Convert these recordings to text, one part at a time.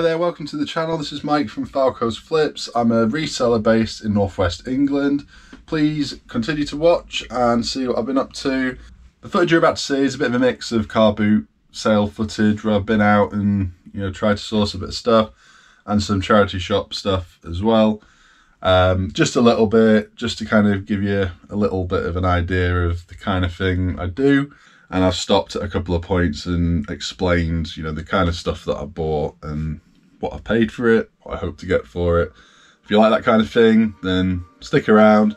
Hi there, welcome to the channel. This is Mike from Fylde Coast Flips. I'm a reseller based in Northwest England. Please continue to watch and see what I've been up to. The footage you're about to see is a bit of a mix of car boot sale footage where I've been out and you know tried to source a bit of stuff and some charity shop stuff as well. Um, just a little bit, just to kind of give you a little bit of an idea of the kind of thing I do and I've stopped at a couple of points and explained, you know, the kind of stuff that I bought and what I paid for it, what I hope to get for it. If you like that kind of thing, then stick around.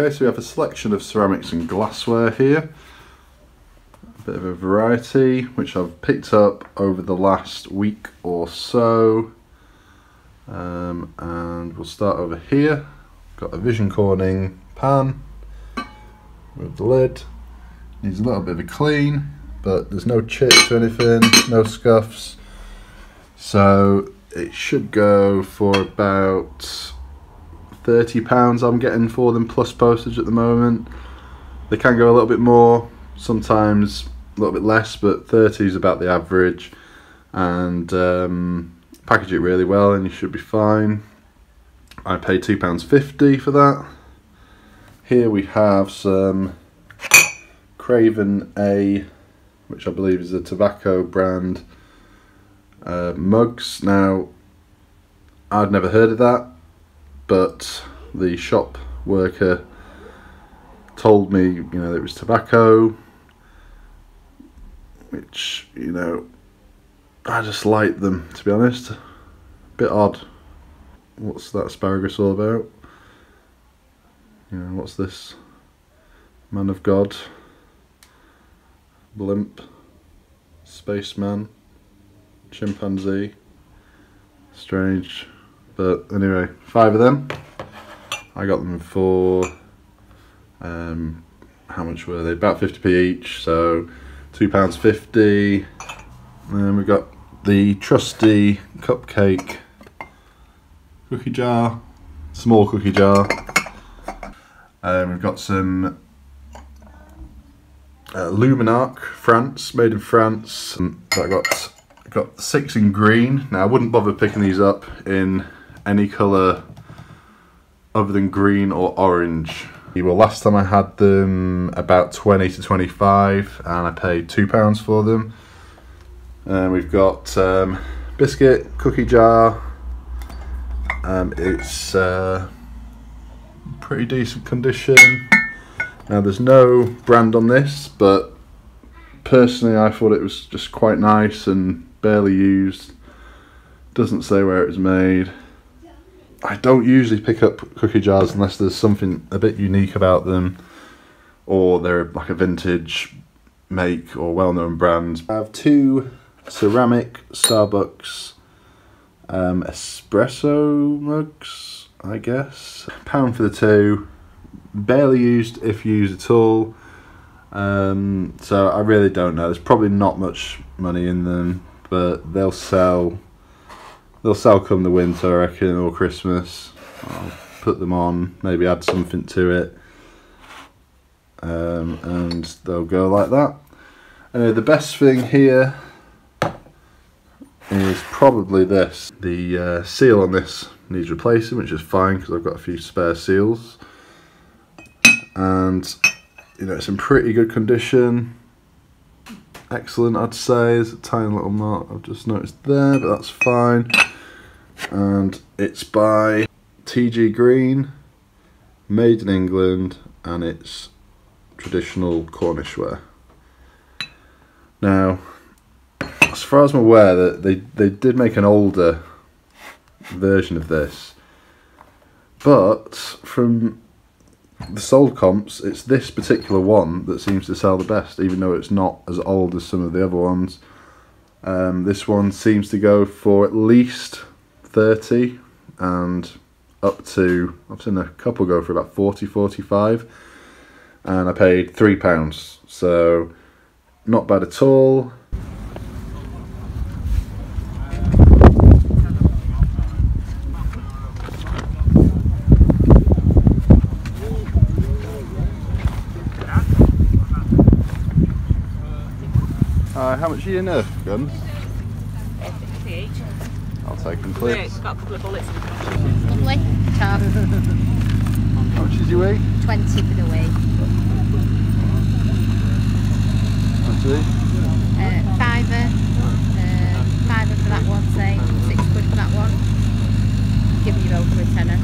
Okay, so we have a selection of ceramics and glassware here. A bit of a variety, which I've picked up over the last week or so. Um, and we'll start over here. Got a Vision Corning pan with the lid. Needs a little bit of a clean, but there's no chips or anything, no scuffs. So it should go for about £30 I'm getting for them plus postage at the moment. They can go a little bit more, sometimes a little bit less, but 30 is about the average. And um, package it really well and you should be fine. I paid £2.50 for that. Here we have some Craven A, which I believe is a tobacco brand uh, mugs. Now, I'd never heard of that but the shop worker told me, you know, it was tobacco, which, you know, I just like them, to be honest. Bit odd. What's that asparagus all about? You know, what's this? Man of God, blimp, spaceman, chimpanzee, strange. But anyway, five of them. I got them for, um, how much were they? About 50p each, so £2.50. And we've got the trusty cupcake cookie jar, small cookie jar. Um, we've got some uh, Luminarc France, made in France. I got got six in green. Now I wouldn't bother picking these up in any colour other than green or orange. Well, last time I had them about 20 to 25 and I paid £2 for them. And we've got um, biscuit, cookie jar. Um, it's uh, pretty decent condition. Now there's no brand on this, but personally I thought it was just quite nice and barely used. Doesn't say where it was made. I don't usually pick up cookie jars unless there's something a bit unique about them or they're like a vintage make or well-known brand. I have two ceramic Starbucks um, espresso mugs, I guess. Pound for the two, barely used if used at all. Um, so I really don't know. There's probably not much money in them, but they'll sell. They'll sell come the winter, I reckon, or Christmas. I'll put them on, maybe add something to it, um, and they'll go like that. Anyway, the best thing here is probably this. The uh, seal on this needs replacing, which is fine because I've got a few spare seals. And, you know, it's in pretty good condition. Excellent, I'd say. There's a tiny little mark I've just noticed there, but that's fine. And it's by TG Green, made in England, and it's traditional Cornish ware. Now, as far as I'm aware, that they they did make an older version of this, but from the sold comps, it's this particular one that seems to sell the best, even though it's not as old as some of the other ones. Um, this one seems to go for at least 30 and up to, I've seen a couple go for about 40, 45 and I paid £3. So not bad at all. Uh, how much are your Nerf guns? I'll take them, please. got a couple of bullets. Lovely. Tab. How much is your weigh? 20 for the week. Let's see. Uh, fiver. Uh, fiver for that one, say. Six quid for that one. Giving you over a tenner.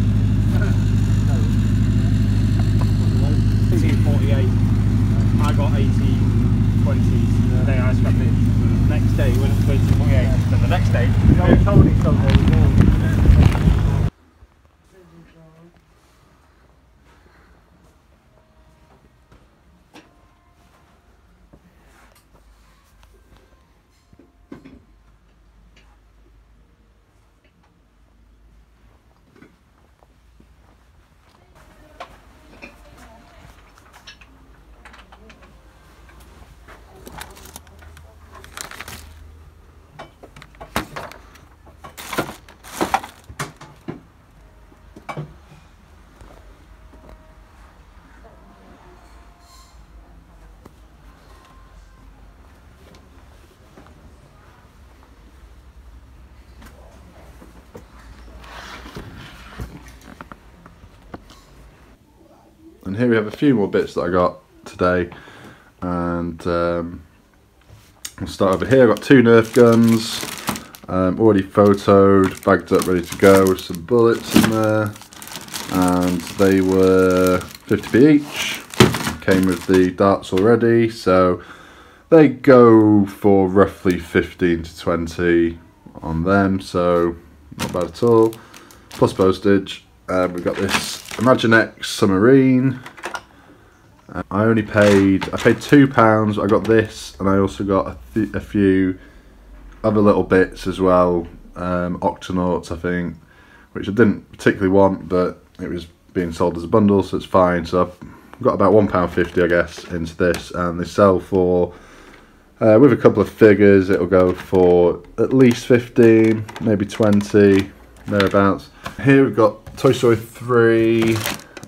1848. I got 1820s. Then I scrapped it. The next day went up to 1848. Then the next day, I told it so And here we have a few more bits that I got today. And um, I'll start over here. I've got two Nerf guns, um, already photoed, bagged up, ready to go with some bullets in there. And they were 50p each. Came with the darts already, so they go for roughly 15 to 20 on them, so not bad at all. Plus postage. Um, we've got this Imaginext Submarine. Uh, I only paid, I paid two pounds. I got this, and I also got a, a few other little bits as well. Um, Octonauts, I think, which I didn't particularly want, but it was being sold as a bundle, so it's fine. So I've got about one pound fifty, I guess, into this, and they sell for. Uh, with a couple of figures, it'll go for at least 15, maybe 20, thereabouts. Here we've got Toy Story 3,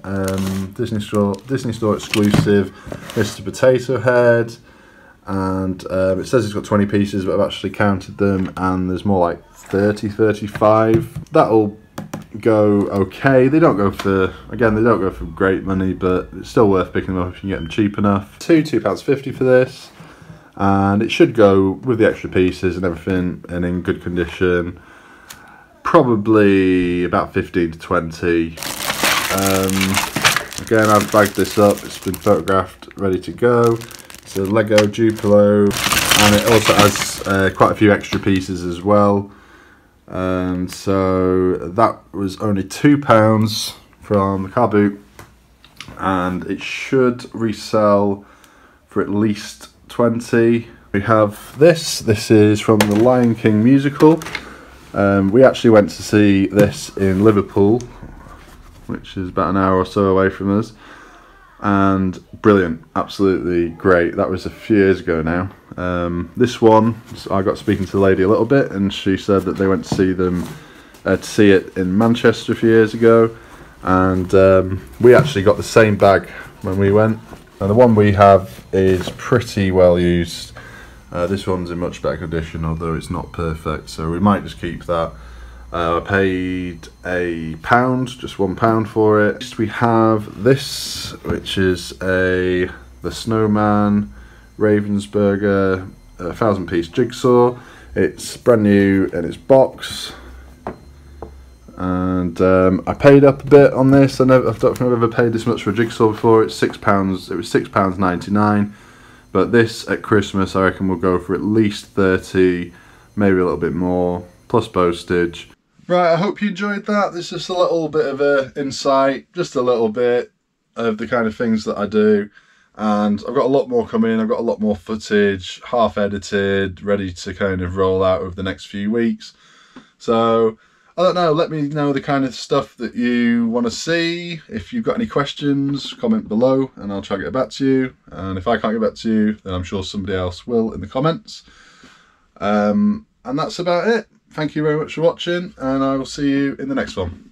um, Disney Store Disney Store exclusive, Mr. Potato Head, and um, it says it's got 20 pieces, but I've actually counted them, and there's more like 30, 35. That'll go okay. They don't go for again, they don't go for great money, but it's still worth picking them up if you can get them cheap enough. Two, two pounds fifty for this, and it should go with the extra pieces and everything, and in good condition probably about 15 to 20. Um, Again, I've bagged this up. It's been photographed, ready to go. It's a Lego Duplo, and it also has uh, quite a few extra pieces as well. And so that was only two pounds from the car boot, and it should resell for at least 20. We have this. This is from the Lion King musical. Um, we actually went to see this in Liverpool, which is about an hour or so away from us, and brilliant, absolutely great. That was a few years ago now. Um, this one, I got speaking to the lady a little bit, and she said that they went to see them uh, to see it in Manchester a few years ago, and um, we actually got the same bag when we went. And the one we have is pretty well used. Uh, this one's in much better condition, although it's not perfect, so we might just keep that. Uh, I paid a pound, just one pound for it. Next we have this, which is a the Snowman Ravensburger a thousand piece jigsaw. It's brand new in its box, and um, I paid up a bit on this. I never, I don't think I've ever paid this much for a jigsaw before. It's six pounds. It was six pounds ninety nine. But this at Christmas, I reckon we'll go for at least 30, maybe a little bit more, plus postage. Right, I hope you enjoyed that. This is just a little bit of a insight, just a little bit of the kind of things that I do. And I've got a lot more coming. I've got a lot more footage, half edited, ready to kind of roll out over the next few weeks. So I don't know, let me know the kind of stuff that you want to see. If you've got any questions, comment below and I'll try to get back to you. And if I can't get back to you, then I'm sure somebody else will in the comments. Um, and that's about it. Thank you very much for watching and I will see you in the next one.